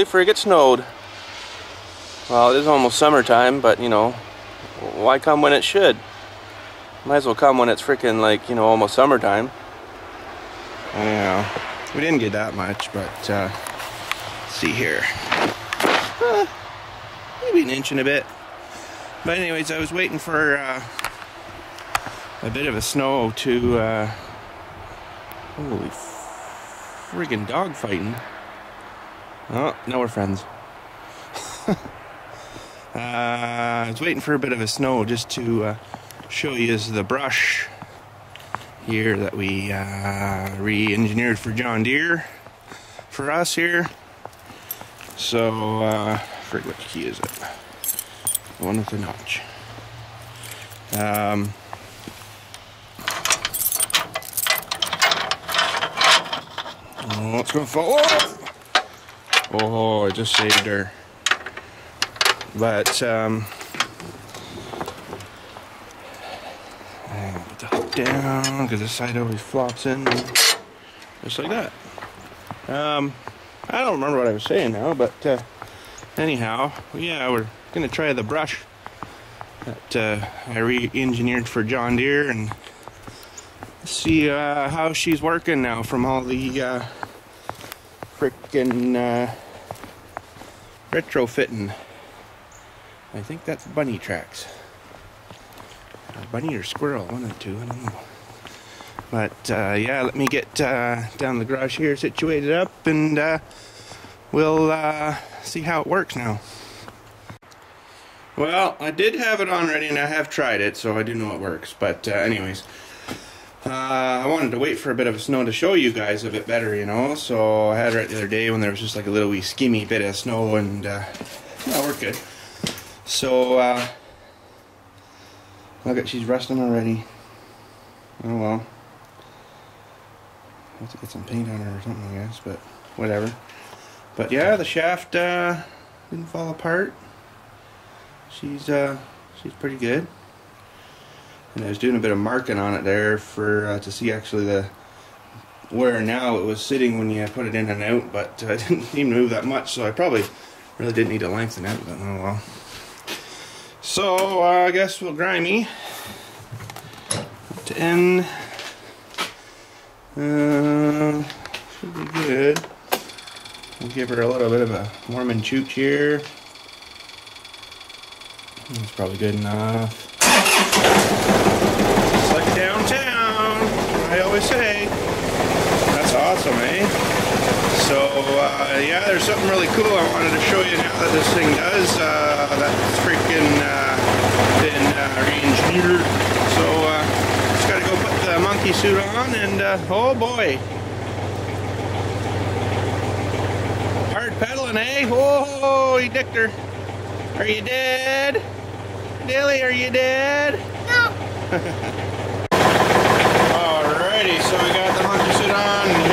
Holy frig, it snowed. Well, it is almost summertime, but you know, why come when it should? Might as well come when it's freaking like, you know, almost summertime. Know. We didn't get that much, but uh, see here. Uh, maybe an inch and a bit. But anyways, I was waiting for uh, a bit of a snow to uh, holy friggin' dog fighting. Oh, now we're friends. uh, I was waiting for a bit of a snow just to uh, show you the brush here that we uh, re-engineered for John Deere for us here. So, uh, frig, what key is it? One with the notch. Um, oh, it's gonna fall off. Oh, I just saved her. But, um, down because the side always flops in just like that. Um, I don't remember what I was saying now, but uh, anyhow, yeah, we're gonna try the brush that uh, I re-engineered for John Deere and see uh, how she's working now from all the uh, freaking uh, retrofitting. I think that's bunny tracks. bunny or squirrel, one the two, I don't know. But uh, yeah, let me get uh, down the garage here situated up and uh, we'll uh, see how it works now. Well, I did have it on ready and I have tried it, so I do know it works. But uh, anyways, uh, I wanted to wait for a bit of snow to show you guys a bit better, you know. So I had it the other day when there was just like a little wee skimmy bit of snow and uh, no, we're good. So, uh, look at she's rusting already. Oh well. I have to get some paint on her or something, I guess, but whatever. But yeah, the shaft uh, didn't fall apart. She's uh, she's pretty good. And I was doing a bit of marking on it there for uh, to see actually the where now it was sitting when you put it in and out, but uh, I didn't even move that much, so I probably really didn't need to lengthen it, but oh well. So uh, I guess we'll grimy to end. Uh, should be good. We'll give her a little bit of a Mormon chooch here. That's probably good enough. Just like downtown, Say. That's awesome, eh? So, uh, yeah, there's something really cool I wanted to show you now that this thing does. Uh, that's freaking uh, been uh, re-engineered. So, uh, just gotta go put the monkey suit on and, uh, oh boy. Hard pedaling, eh? Whoa, he dicked her. Are you dead? Dilly, are you dead? No. So we got the monkey suit on,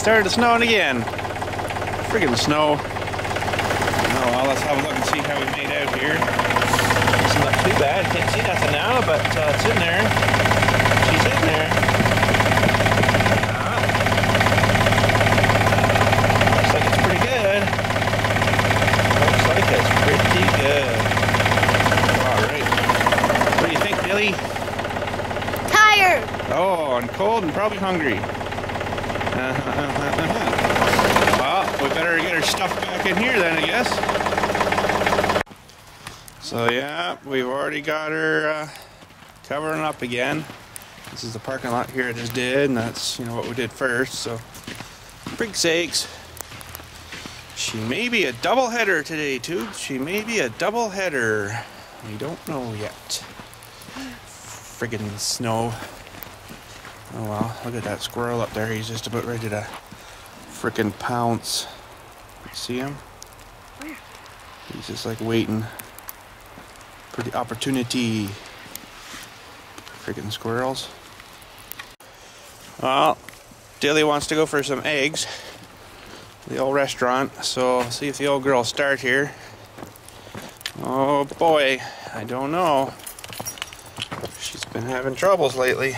started snowing again. Friggin' snow. Oh well, let's have a look and see how we made out here. It's not too bad. Can't see nothing now, but uh, it's in there. She's in there. Yeah. Looks like it's pretty good. Looks like it's pretty good. All right. What do you think, Billy? Tired. Oh, and cold and probably hungry. well, we better get our stuff back in here then, I guess. So yeah, we've already got her uh, covering up again. This is the parking lot here I just did, and that's you know what we did first. So, big sakes. She may be a double header today, too. She may be a double header. We don't know yet. Friggin' snow. Oh well, look at that squirrel up there. He's just about ready to frickin' pounce. See him? He's just like waiting for the opportunity. Freaking squirrels. Well, Dilly wants to go for some eggs. The old restaurant, so see if the old girls start here. Oh boy, I don't know. She's been having troubles lately.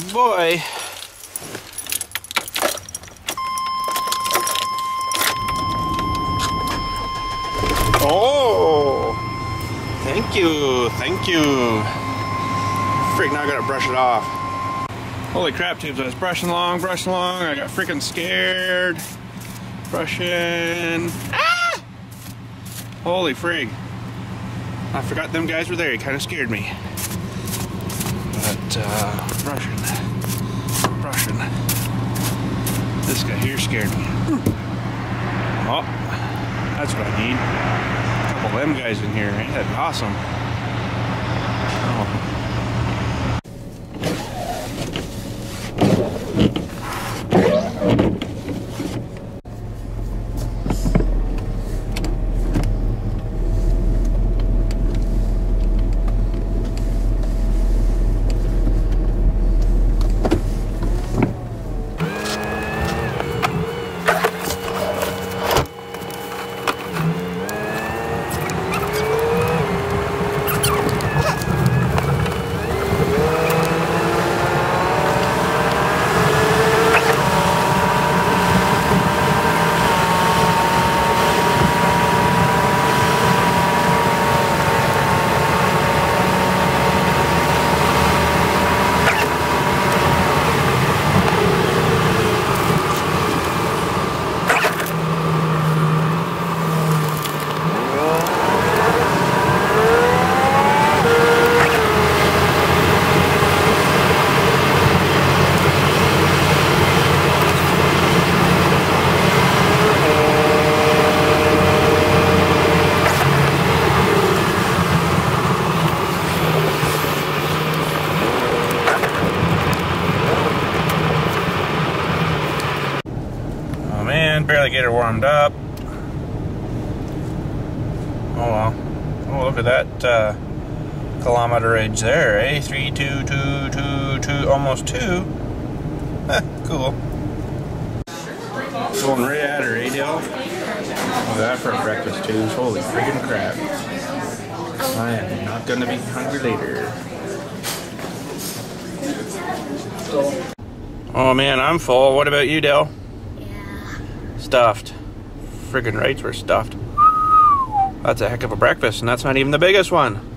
Oh boy. Oh! Thank you, thank you. Freak, now I gotta brush it off. Holy crap, tubes. I was brushing along, brushing along. I got freaking scared. Brushing. Ah! Holy frig. I forgot them guys were there. It kind of scared me. Uh, brushing. Brushing. This guy here scared me. Oh, that's what I need. A couple of them guys in here. Ain't that awesome? Oh. Oh barely get her warmed up. Oh well. Oh, look at that uh, kilometer age there, eh? Three, two, two, two, two, almost two. Cool. Going right at her, eh, Dale? Look at that for breakfast, too. Holy freaking crap. I am not gonna be hungry later. Oh man, I'm full. What about you, Dale? Stuffed. Friggin' rights were stuffed. That's a heck of a breakfast, and that's not even the biggest one.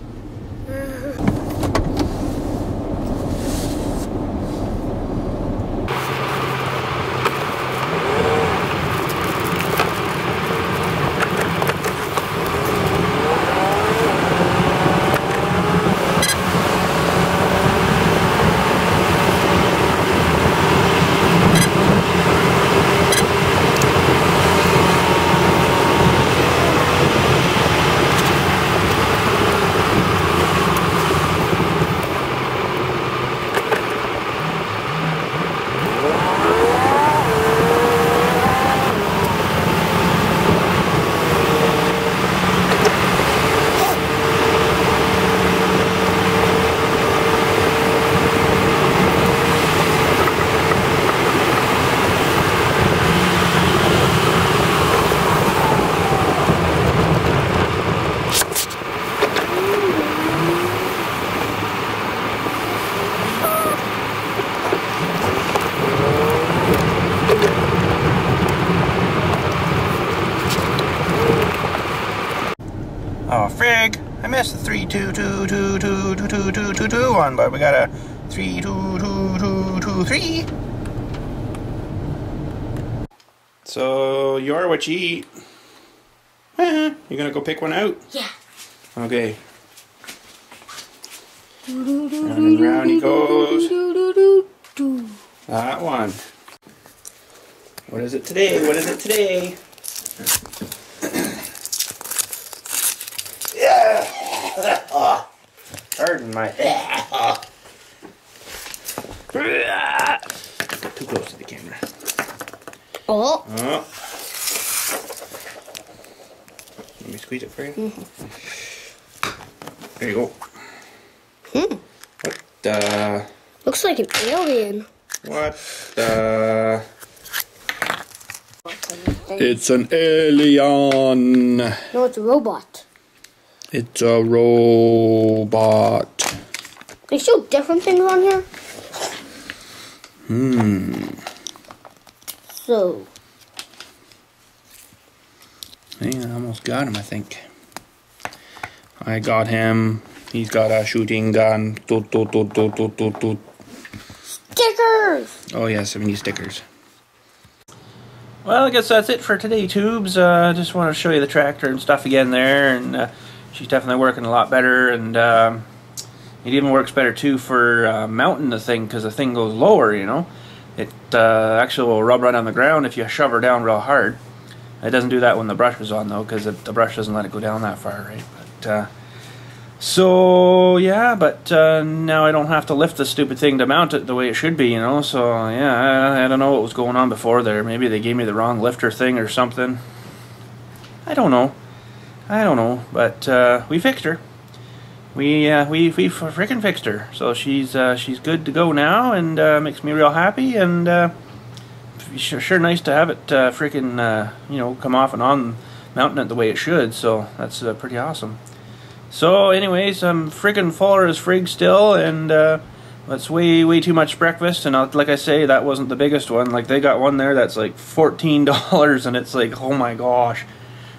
Oh, frig. I missed the 3 2 2 2 2 2 2 2 2 2 one, but we got a 3 2 2 2 2 3. So, you are what you eat. You gonna go pick one out? Yeah. Okay. Round and round he goes. That one. What is it today? What is it today? Pardon my. Too close to the camera. Oh. Oh. Let me squeeze it for you. There you go. Hmm. What the? Looks like an alien. What the? It's an alien. No, it's a robot. It's a robot. They show different things on here. Hmm. So, Yeah, I almost got him, I think. I got him. He's got a shooting gun. Toot, toot, toot, toot, toot, toot, toot. stickers! Oh, yes, I need stickers. Well, I guess that's it for today, tubes. Uh, just want to show you the tractor and stuff again there, and uh, she's definitely working a lot better, and um, it even works better too for uh, mounting the thing because the thing goes lower. You know, it uh, actually will rub right on the ground if you shove her down real hard. It doesn't do that when the brush is on though, because the brush doesn't let it go down that far, right? But uh, so yeah, but uh, now I don't have to lift the stupid thing to mount it the way it should be, you know. So yeah, I, I don't know what was going on before there. Maybe they gave me the wrong lifter thing or something. I don't know. I don't know, but uh, we fixed her. We uh, we we freaking fixed her. So she's uh, she's good to go now, and uh, makes me real happy. And uh, sure, sure nice to have it uh, freaking you know come off and on mounting it the way it should. So that's pretty awesome. So, anyways, I'm friggin' fuller as frig still, and that's way, way too much breakfast. And like I say, that wasn't the biggest one. Like they got one there that's like fourteen dollars, and it's like, oh my gosh,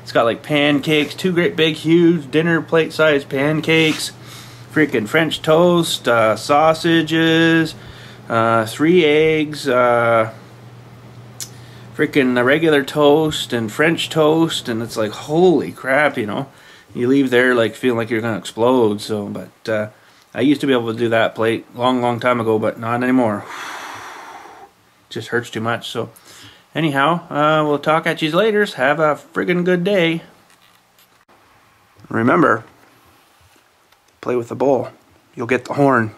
it's got like pancakes, two great big, huge dinner plate sized pancakes, freaking French toast, uh, sausages, uh, three eggs, uh, freaking regular toast, and French toast, and it's like, holy crap, you know you leave there like feeling like you're gonna explode. So, but uh, I used to be able to do that plate long, long time ago, but not anymore. Just hurts too much. So, anyhow, uh, we'll talk at you later. Have a friggin' good day. Remember, play with the bowl. You'll get the horn.